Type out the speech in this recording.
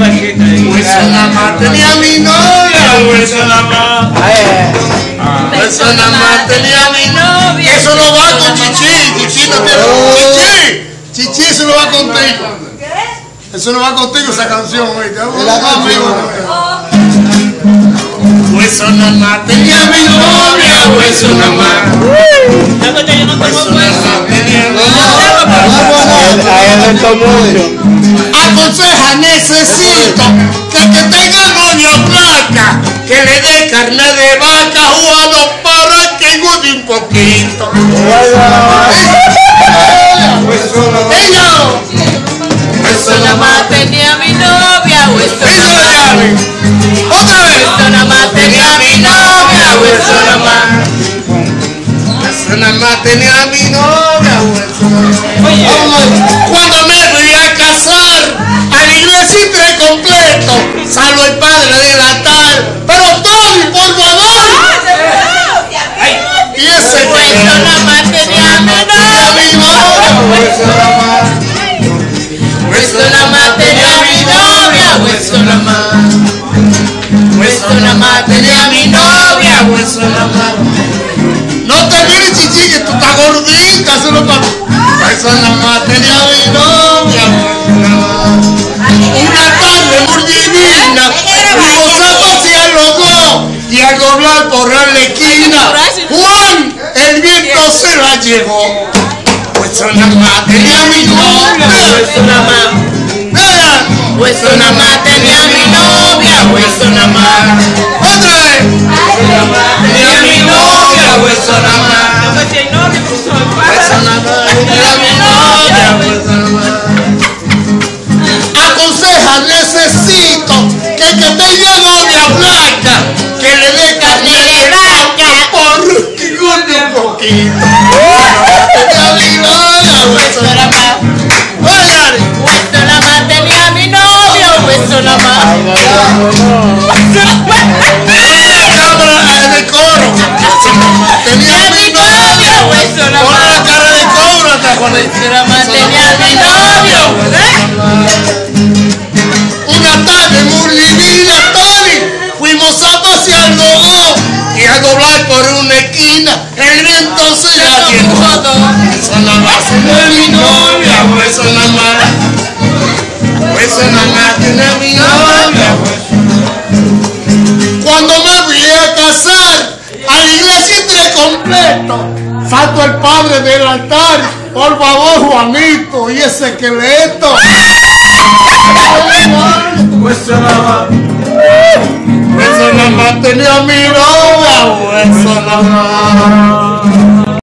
Hueso nada más tenía mi novia, hueso nada más. Hueso nada más tenía mi novia. Eso no va con Chichi, Chichi no tiene. Chichi, Chichi, eso no va contigo. Eso no va contigo esa canción, oíste. Hueso nada más tenía mi novia, hueso nada más. Hueso nada más tenía mi novia. Necesito que el que tenga novia placa, que le dé carne de vaca jugado para que engorde un poquito. Eso nada más tenía mi novia, o eso nada más. llave. Otra vez. Eso nada más tenía mi novia, o eso nada más. Eso nada más tenía mi novia, Nada más tenía mi novia. Eso nada más tenía mi novia, o eso nada más. Eso nada más tenía mi novia, hueso nada más. No te mires, chichi, que tú estás gordita, solo para... Eso nada más tenía y al doblar por la esquina, Juan, el viento se la llevó. Pues nada más tenía mi novia, Eso nada más. Eso nada más tenía mi novia, eso nada más. otra vez. Tenía mi novia, eso nada más. Eso nada más tenía mi novia, pues nada más. Aconseja, necesito que el que tenga novia nada más. cámara en el coro. Tenía mi mi novia, o novia. eso nada Pon la cara de cobra hasta cuando más tenía mi novia, Una tarde muy divina, Tony, fuimos a pasear dos y a doblar por una esquina. Eso nada más tiene mi. Cuando me fui a casar, a la iglesia entré completo. Salto el padre del altar, por favor, Juanito, y ese esqueleto. Nada más. Eso nada más tenía mi novia, eso nada más.